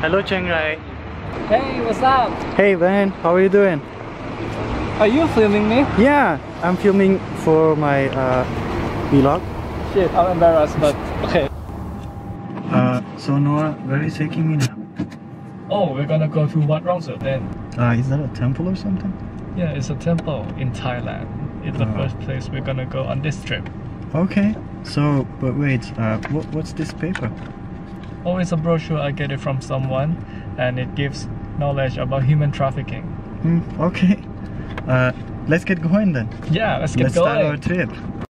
Hello, Chiang Rai. Hey, what's up? Hey, Van. How are you doing? Are you filming me? Yeah, I'm filming for my uh, vlog. Shit, I'm embarrassed, but okay. Uh, so Noah, where is are you taking me now? Oh, we're gonna go to Wat Rong then. Uh, is that a temple or something? Yeah, it's a temple in Thailand. It's the Oh. first place we're gonna go on this trip. Okay. So, but wait, uh, what, what's this paper? It's a brochure. I get it from someone, and it gives knowledge about human trafficking. Hmm, okay. Uh, let's get going then. Yeah, let's get going. let's start our trip.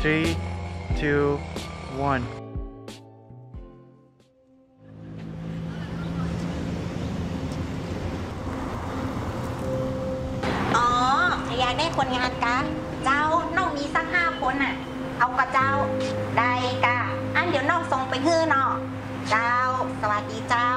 Three, two, one. อ๋ออยากได้คนงานกะเจ้าน้องมีสักห้าคนน่ะ เอากับเจ้า ได้กะ อันเดี๋ยวน้องส่งไปฮื้อเนาะเจ้า สวัสดีเจ้า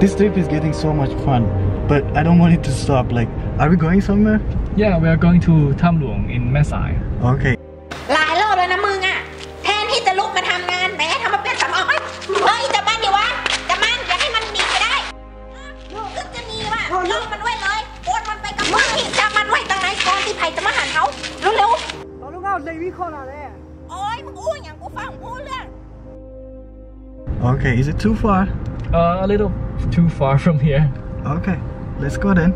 this trip is getting so much fun but i don't want it to stop like are we going somewhere yeah we are going to Tham Luang in Mae Sai. okay Okay, is it too far? Uh, a little too far from here. Okay, let's go then.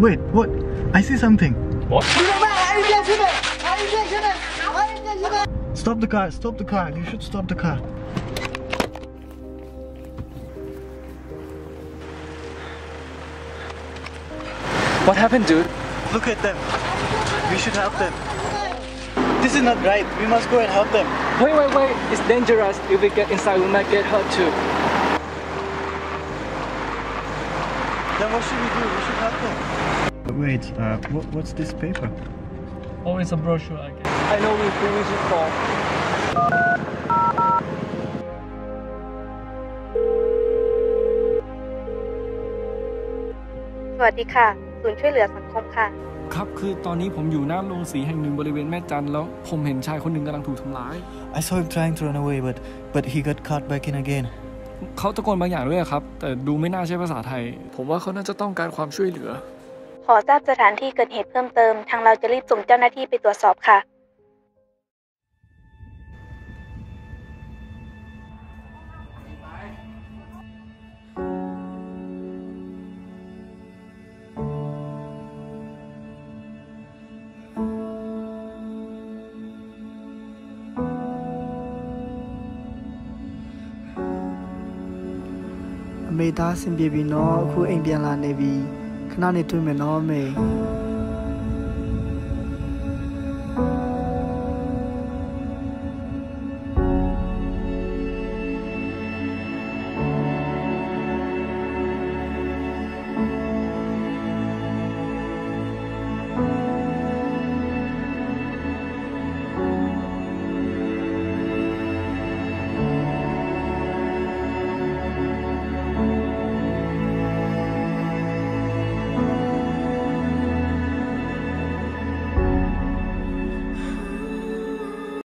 Wait, what? I see something. What? Stop the car, stop the car. You should stop the car. What happened, dude? Look at them. We should help them. This is not right. We must go and help them. Wait, wait, wait. It's dangerous. If we get inside, we might get hurt too. Then what should we do? We should help them. Wait, uh, what, what's this paper? Oh, it's a brochure, I guess. I know we, who we should call. สวัสดีค่ะ ศูนย์ช่วยเหลือสังคมค่ะ ครับคือตอนนี้ผมอยู่หน้าโรงสีแห่งหนึ่งบริเวณแม่จันทร์แล้วผมเห็นชายคนหนึ่งกำลังถูกทำร้าย I saw him trying to run away, but but he got caught back in again. เขาตะโกนบางอย่างด้วยครับ แต่ดูไม่น่าใช่ภาษาไทย ผมว่าเขาน่าจะต้องการความช่วยเหลือ ขอทราบสถานที่เกิดเหตุเพิ่มเติม ทางเราจะรีบส่งเจ้าหน้าที่ไปตรวจสอบค่ะ မေသားအဆင်ပြေပြီနော်အခုအိမ်ပြန်လာနေပြီခဏနေတွေ့မယ်နော်အမေ